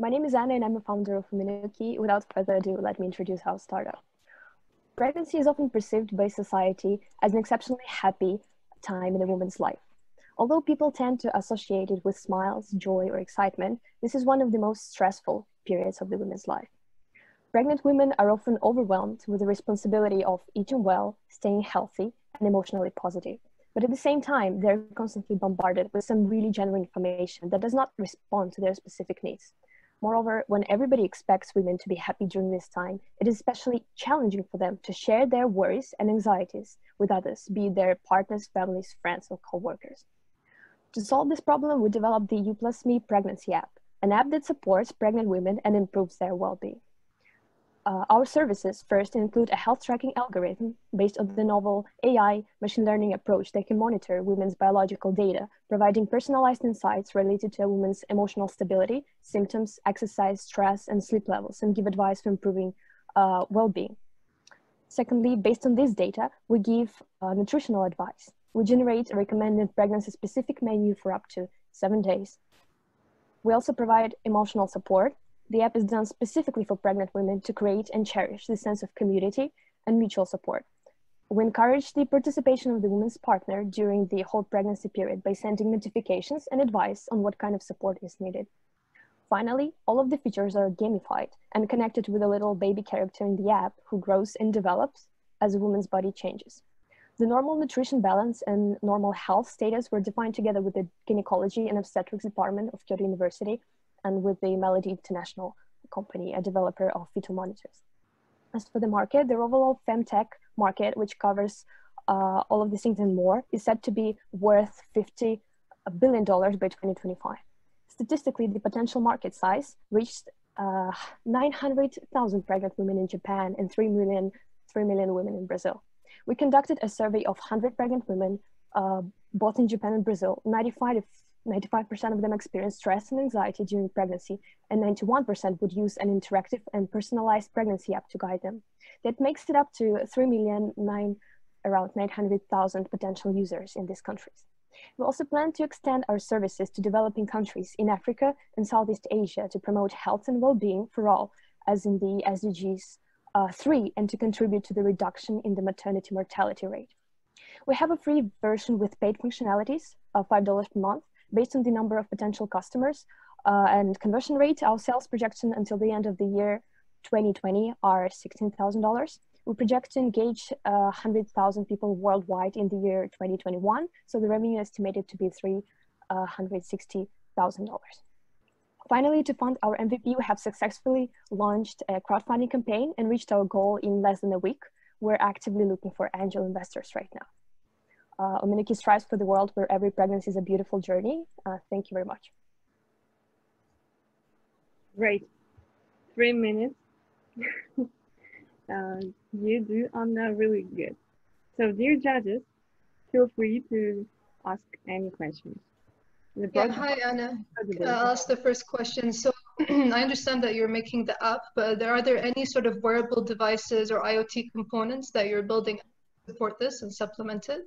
My name is Anna and I'm a founder of Umenoki. Without further ado, let me introduce our startup. Pregnancy is often perceived by society as an exceptionally happy time in a woman's life. Although people tend to associate it with smiles, joy, or excitement, this is one of the most stressful periods of the woman's life. Pregnant women are often overwhelmed with the responsibility of eating well, staying healthy, and emotionally positive. But at the same time, they're constantly bombarded with some really general information that does not respond to their specific needs. Moreover, when everybody expects women to be happy during this time, it is especially challenging for them to share their worries and anxieties with others, be it their partners, families, friends, or co-workers. To solve this problem, we developed the You Plus Me pregnancy app, an app that supports pregnant women and improves their well-being. Uh, our services first include a health tracking algorithm based on the novel AI machine learning approach that can monitor women's biological data, providing personalized insights related to a woman's emotional stability, symptoms, exercise, stress, and sleep levels, and give advice for improving uh, well-being. Secondly, based on this data, we give uh, nutritional advice. We generate a recommended pregnancy-specific menu for up to seven days. We also provide emotional support the app is done specifically for pregnant women to create and cherish the sense of community and mutual support. We encourage the participation of the woman's partner during the whole pregnancy period by sending notifications and advice on what kind of support is needed. Finally, all of the features are gamified and connected with a little baby character in the app who grows and develops as a woman's body changes. The normal nutrition balance and normal health status were defined together with the gynecology and obstetrics department of Kyoto University and with the Melody International company, a developer of fetal monitors. As for the market, the overall femtech market, which covers uh, all of these things and more, is said to be worth $50 billion by 2025. Statistically, the potential market size reached uh, 900,000 pregnant women in Japan and 3 million, 3 million women in Brazil. We conducted a survey of 100 pregnant women, uh, both in Japan and Brazil. 95 95% of them experience stress and anxiety during pregnancy, and 91% would use an interactive and personalized pregnancy app to guide them. That makes it up to 3 million, nine, around 900,000 potential users in these countries. We also plan to extend our services to developing countries in Africa and Southeast Asia to promote health and well-being for all, as in the SDGs uh, 3, and to contribute to the reduction in the maternity mortality rate. We have a free version with paid functionalities of $5 per month based on the number of potential customers uh, and conversion rate, our sales projection until the end of the year 2020 are $16,000. We project to engage uh, 100,000 people worldwide in the year 2021. So the revenue estimated to be $360,000. Uh, Finally, to fund our MVP, we have successfully launched a crowdfunding campaign and reached our goal in less than a week. We're actively looking for angel investors right now uh, Umenoki strives for the world where every pregnancy is a beautiful journey. Uh, thank you very much. Great. Three minutes. uh, you do Anna really good. So dear judges, feel free to ask any questions. Yeah, hi Anna. I'll ask the first question. So I understand that you're making the app, but are there any sort of wearable devices or IoT components that you're building to support this and supplement it?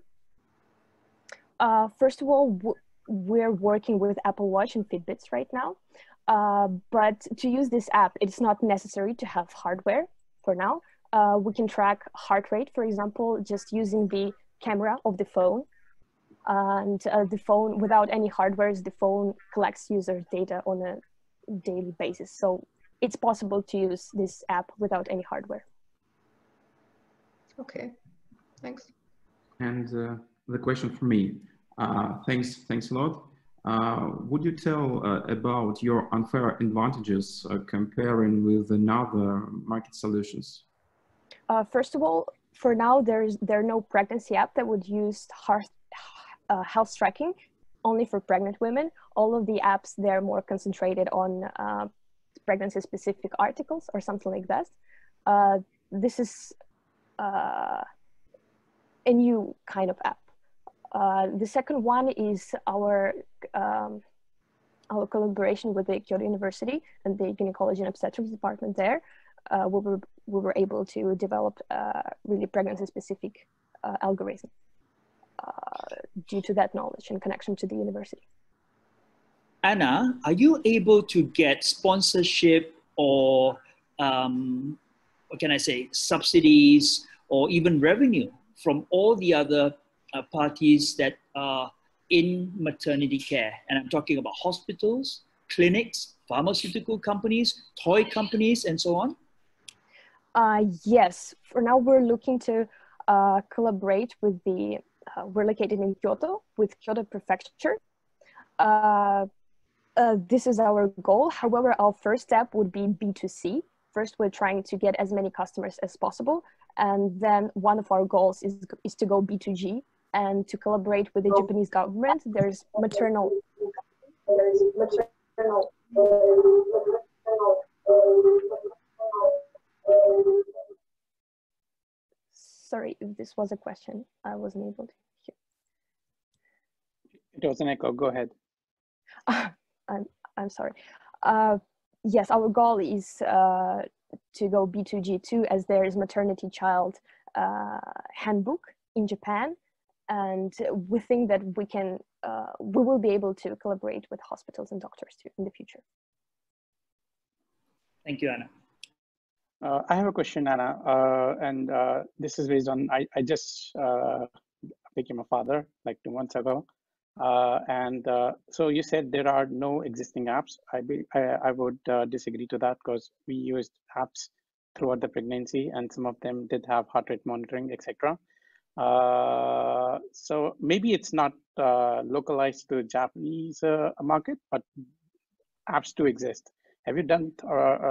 Uh, first of all, we're working with Apple Watch and Fitbits right now. Uh, but to use this app, it's not necessary to have hardware for now. Uh, we can track heart rate, for example, just using the camera of the phone. And uh, the phone, without any hardware, the phone collects user data on a daily basis. So it's possible to use this app without any hardware. Okay, thanks. And uh, the question for me, thanks, thanks a lot. Uh, would you tell uh, about your unfair advantages comparing with another market solutions? first of all, for now, there's there are no pregnancy app that would use heart, health tracking only for pregnant women. All of the apps, they're more concentrated on uh, pregnancy specific articles or something like that. Uh, this is uh, a new kind of app. Uh, the second one is our um, our collaboration with the Kyoto University and the gynecology and obstetrics department there. Uh, we, were, we were able to develop a really pregnancy specific uh, algorithm uh, due to that knowledge and connection to the university. Anna, are you able to get sponsorship or um, what can I say, subsidies or even revenue from all the other uh, parties that are in maternity care? And I'm talking about hospitals, clinics, pharmaceutical companies, toy companies, and so on. Uh, yes, for now we're looking to uh, collaborate with the, uh, we're located in Kyoto with Kyoto Prefecture. Uh, uh, this is our goal. However, our first step would be B2C. First, we're trying to get as many customers as possible. And then one of our goals is, is to go B2G and to collaborate with the Japanese government. There's maternal, there's maternal Sorry if this was a question. I wasn't able to hear. It was an echo. Go ahead. I'm, I'm sorry. Uh, yes, our goal is uh, to go B2G2 as there is maternity child uh, handbook in Japan. And we think that we can, uh, we will be able to collaborate with hospitals and doctors too in the future. Thank you, Anna. Uh, I have a question, Anna, uh, and uh, this is based on I, I just uh, became a father like two months ago, uh, and uh, so you said there are no existing apps. I be, I, I, would disagree to that because we used apps throughout the pregnancy, and some of them did have heart rate monitoring, etc. so maybe it's not localized to Japanese market, but apps do exist. Have you done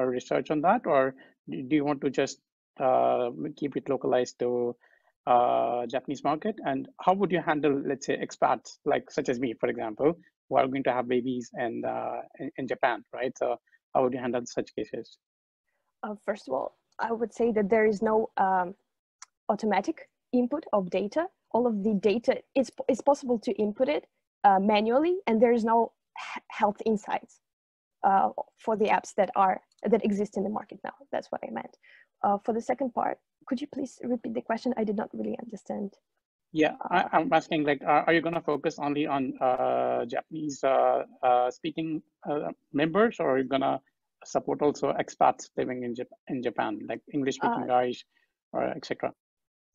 research on that, or do you want to just uh, keep it localized to uh, Japanese market? And how would you handle, let's say, expats like such as me, for example, who are going to have babies and uh, in, in, Japan, right? So how would you handle such cases? Uh, first of all, I would say that there is no um, automatic input of data. All of the data is it's possible to input it uh, manually, and there is no health insights uh, for the apps that are that exist in the market now. That's what I meant. Uh, for the second part, could you please repeat the question? I did not really understand. Yeah, I, am asking like, are, you going to focus only on uh, Japanese uh, uh, speaking uh, members, or are you going to support also expats living in, Jap in Japan, like English speaking guys, or etc.?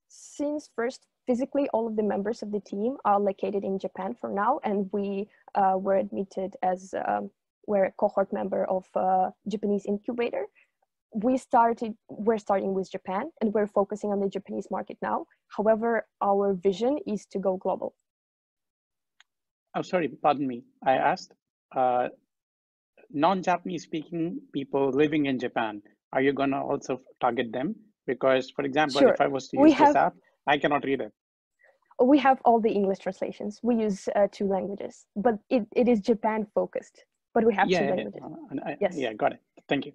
Since first physically all of the members of the team are located in Japan for now, and we were admitted as um, we're a cohort member of uh, Japanese incubator. We started, we're starting with Japan and we're focusing on the Japanese market now. However, our vision is to go global. I'm oh, sorry, pardon me. I asked uh, non-Japanese speaking people living in Japan, are you gonna also target them? Because for example, sure. if I was to use we this app, I cannot read it. We have all the English translations. We use uh, two languages, but it, it is Japan focused but we have yeah, two languages. Yeah, I, yes. Yeah, got it. Thank you.